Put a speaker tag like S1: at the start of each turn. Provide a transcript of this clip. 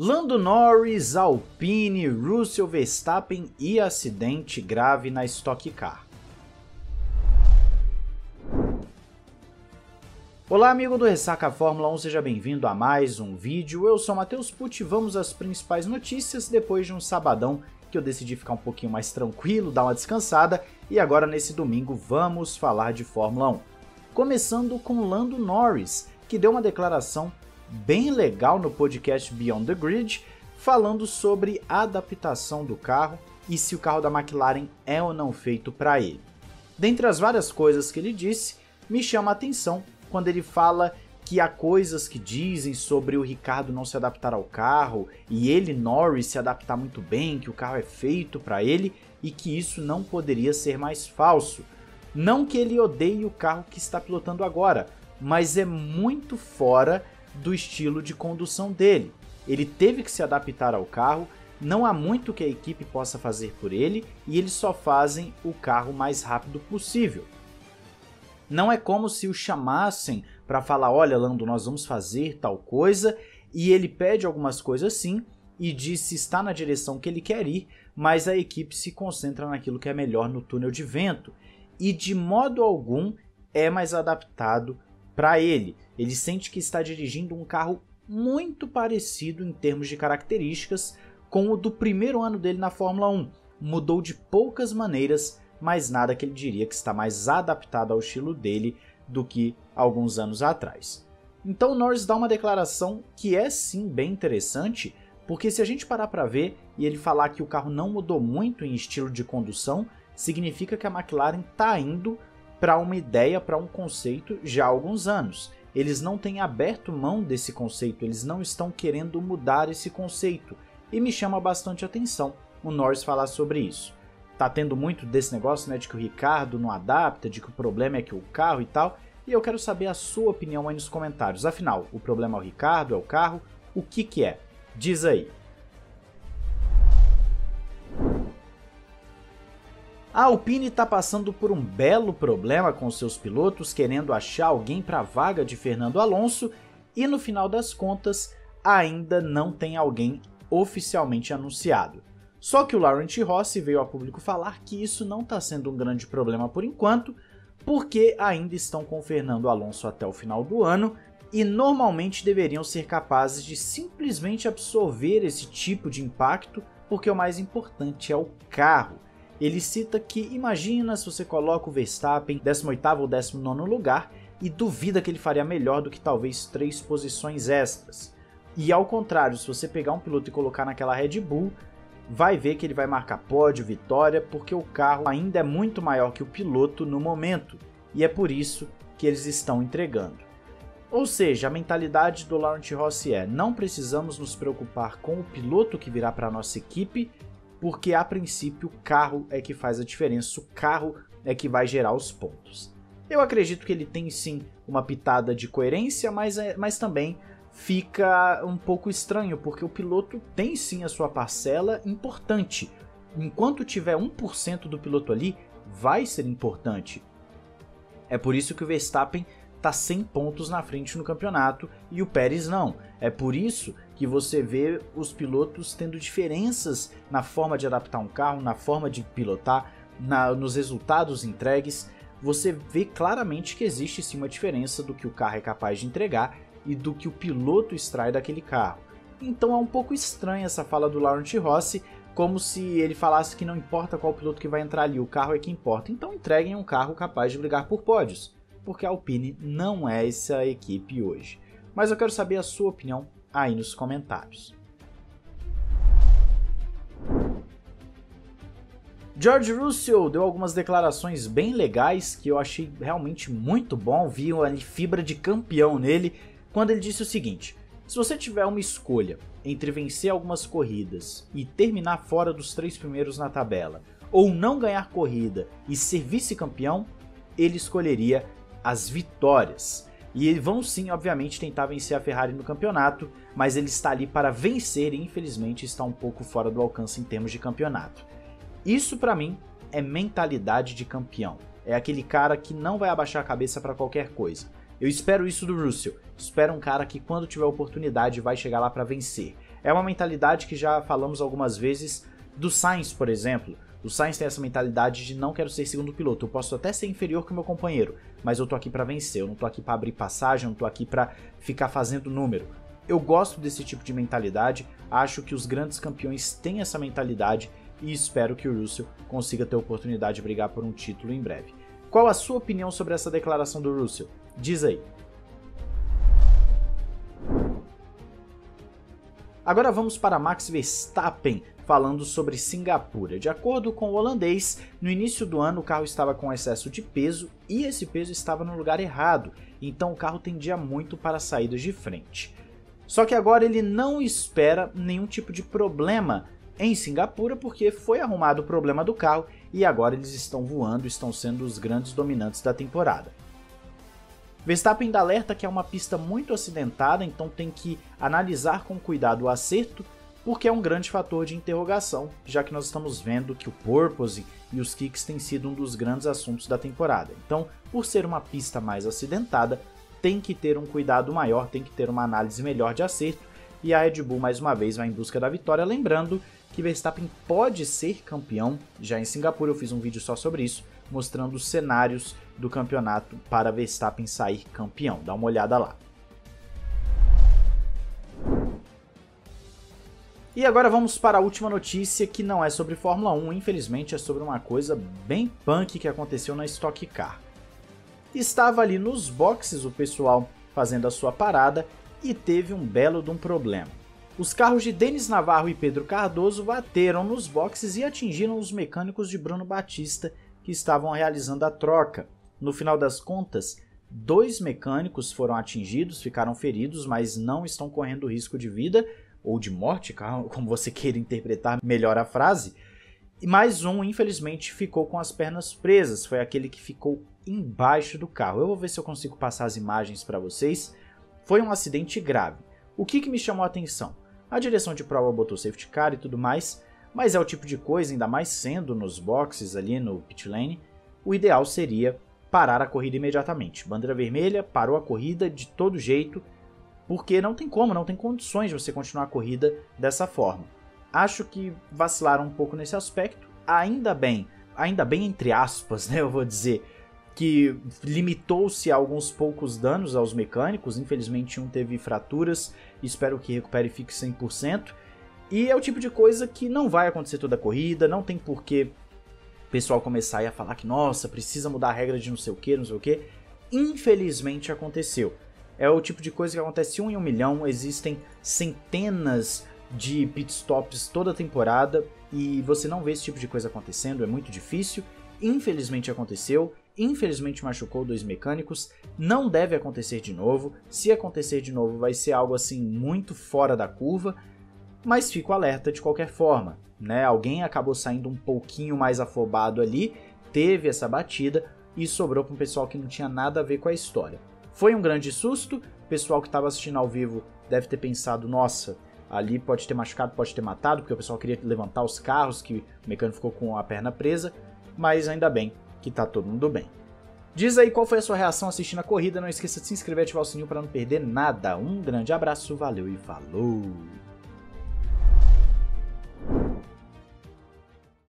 S1: Lando Norris, Alpine, Russell Verstappen e acidente grave na Stock Car. Olá amigo do Ressaca Fórmula 1, seja bem-vindo a mais um vídeo. Eu sou Matheus Pucci vamos às principais notícias depois de um sabadão que eu decidi ficar um pouquinho mais tranquilo, dar uma descansada e agora nesse domingo vamos falar de Fórmula 1. Começando com Lando Norris, que deu uma declaração bem legal no podcast Beyond the Grid, falando sobre a adaptação do carro e se o carro da McLaren é ou não feito para ele. Dentre as várias coisas que ele disse, me chama a atenção quando ele fala que há coisas que dizem sobre o Ricardo não se adaptar ao carro e ele, Norris, se adaptar muito bem, que o carro é feito para ele e que isso não poderia ser mais falso. Não que ele odeie o carro que está pilotando agora, mas é muito fora do estilo de condução dele. Ele teve que se adaptar ao carro, não há muito que a equipe possa fazer por ele e eles só fazem o carro mais rápido possível. Não é como se o chamassem para falar: olha, Lando, nós vamos fazer tal coisa, e ele pede algumas coisas sim e diz se está na direção que ele quer ir, mas a equipe se concentra naquilo que é melhor no túnel de vento e de modo algum é mais adaptado para ele. Ele sente que está dirigindo um carro muito parecido em termos de características com o do primeiro ano dele na Fórmula 1. Mudou de poucas maneiras, mas nada que ele diria que está mais adaptado ao estilo dele do que alguns anos atrás. Então Norris dá uma declaração que é sim bem interessante, porque se a gente parar para ver e ele falar que o carro não mudou muito em estilo de condução, significa que a McLaren está indo para uma ideia, para um conceito já há alguns anos. Eles não têm aberto mão desse conceito, eles não estão querendo mudar esse conceito. E me chama bastante atenção o Norris falar sobre isso. Tá tendo muito desse negócio, né, de que o Ricardo não adapta, de que o problema é que o carro e tal. E eu quero saber a sua opinião aí nos comentários. Afinal, o problema é o Ricardo, é o carro? O que que é? Diz aí. A Alpine está passando por um belo problema com seus pilotos, querendo achar alguém para a vaga de Fernando Alonso, e no final das contas, ainda não tem alguém oficialmente anunciado. Só que o Laurent Rossi veio a público falar que isso não está sendo um grande problema por enquanto, porque ainda estão com Fernando Alonso até o final do ano e normalmente deveriam ser capazes de simplesmente absorver esse tipo de impacto, porque o mais importante é o carro. Ele cita que imagina se você coloca o Verstappen 18º ou 19 lugar e duvida que ele faria melhor do que talvez três posições extras. E ao contrário, se você pegar um piloto e colocar naquela Red Bull, vai ver que ele vai marcar pódio, vitória, porque o carro ainda é muito maior que o piloto no momento, e é por isso que eles estão entregando. Ou seja, a mentalidade do Laurent Rossi é: não precisamos nos preocupar com o piloto que virá para a nossa equipe, porque a princípio o carro é que faz a diferença, o carro é que vai gerar os pontos. Eu acredito que ele tem sim uma pitada de coerência, mas, é, mas também fica um pouco estranho, porque o piloto tem sim a sua parcela importante. Enquanto tiver 1% do piloto ali, vai ser importante. É por isso que o Verstappen está 100 pontos na frente no campeonato e o Pérez não. É por isso que você vê os pilotos tendo diferenças na forma de adaptar um carro, na forma de pilotar, na, nos resultados entregues. Você vê claramente que existe sim uma diferença do que o carro é capaz de entregar e do que o piloto extrai daquele carro. Então é um pouco estranha essa fala do Laurent Rossi, como se ele falasse que não importa qual piloto que vai entrar ali, o carro é que importa. Então entreguem um carro capaz de brigar por pódios, porque a Alpine não é essa equipe hoje. Mas eu quero saber a sua opinião aí nos comentários. George Russell deu algumas declarações bem legais que eu achei realmente muito bom, vi ali fibra de campeão nele, quando ele disse o seguinte: se você tiver uma escolha entre vencer algumas corridas e terminar fora dos três primeiros na tabela, ou não ganhar corrida e ser vice-campeão, ele escolheria as vitórias. E vão sim, obviamente, tentar vencer a Ferrari no campeonato, mas ele está ali para vencer e infelizmente está um pouco fora do alcance em termos de campeonato. Isso para mim é mentalidade de campeão. É aquele cara que não vai abaixar a cabeça para qualquer coisa. Eu espero isso do Russell. Espero um cara que quando tiver oportunidade vai chegar lá para vencer. É uma mentalidade que já falamos algumas vezes do Sainz, por exemplo. O Sainz tem essa mentalidade de não quero ser segundo piloto, eu posso até ser inferior que o meu companheiro, mas eu tô aqui para vencer, eu não tô aqui para abrir passagem, eu não tô aqui para ficar fazendo número. Eu gosto desse tipo de mentalidade, acho que os grandes campeões têm essa mentalidade e espero que o Russell consiga ter a oportunidade de brigar por um título em breve. Qual a sua opinião sobre essa declaração do Russell? Diz aí. Agora vamos para Max Verstappen falando sobre Singapura. De acordo com o holandês, no início do ano o carro estava com excesso de peso e esse peso estava no lugar errado, então o carro tendia muito para saídas de frente. Só que agora ele não espera nenhum tipo de problema em Singapura porque foi arrumado o problema do carro e agora eles estão voando, estão sendo os grandes dominantes da temporada. Verstappen ainda alerta que é uma pista muito acidentada, então tem que analisar com cuidado o acerto, porque é um grande fator de interrogação, já que nós estamos vendo que o porpoise e os kicks têm sido um dos grandes assuntos da temporada. Então, por ser uma pista mais acidentada, tem que ter um cuidado maior, tem que ter uma análise melhor de acerto, e a Red Bull mais uma vez vai em busca da vitória, lembrando que Verstappen pode ser campeão. Já em Singapura eu fiz um vídeo só sobre isso, mostrando os cenários do campeonato para Verstappen sair campeão. Dá uma olhada lá. E agora vamos para a última notícia que não é sobre Fórmula 1, infelizmente é sobre uma coisa bem punk que aconteceu na Stock Car. Estava ali nos boxes o pessoal fazendo a sua parada e teve um belo de um problema. Os carros de Denis Navarro e Pedro Cardoso bateram nos boxes e atingiram os mecânicos de Bruno Batista que estavam realizando a troca. No final das contas, dois mecânicos foram atingidos, ficaram feridos, mas não estão correndo risco de vida ou de morte, como você queira interpretar melhor a frase. E mais um, infelizmente, ficou com as pernas presas, foi aquele que ficou embaixo do carro. Eu vou ver se eu consigo passar as imagens para vocês. Foi um acidente grave. O que, que me chamou a atenção? A direção de prova botou safety car e tudo mais, mas é o tipo de coisa, ainda mais sendo nos boxes ali no pit lane, o ideal seria parar a corrida imediatamente. Bandeira vermelha, parou a corrida de todo jeito, porque não tem como, não tem condições de você continuar a corrida dessa forma. Acho que vacilaram um pouco nesse aspecto, ainda bem, ainda bem entre aspas, né, eu vou dizer, que limitou-se a alguns poucos danos aos mecânicos, infelizmente um teve fraturas, espero que recupere e fique 100%, e é o tipo de coisa que não vai acontecer toda a corrida, não tem porquê o pessoal começar a falar que, nossa, precisa mudar a regra de não sei o que, não sei o que. Infelizmente aconteceu. É o tipo de coisa que acontece um em um milhão, existem centenas de pitstops toda temporada. E você não vê esse tipo de coisa acontecendo, é muito difícil. Infelizmente aconteceu, infelizmente machucou dois mecânicos, não deve acontecer de novo. Se acontecer de novo, vai ser algo assim muito fora da curva mas fico alerta de qualquer forma, né? Alguém acabou saindo um pouquinho mais afobado ali, teve essa batida e sobrou para um pessoal que não tinha nada a ver com a história. Foi um grande susto, o pessoal que estava assistindo ao vivo deve ter pensado, nossa, ali pode ter machucado, pode ter matado, porque o pessoal queria levantar os carros, que o mecânico ficou com a perna presa, mas ainda bem que tá todo mundo bem. Diz aí qual foi a sua reação assistindo a corrida, não esqueça de se inscrever e ativar o sininho para não perder nada. Um grande abraço, valeu e falou!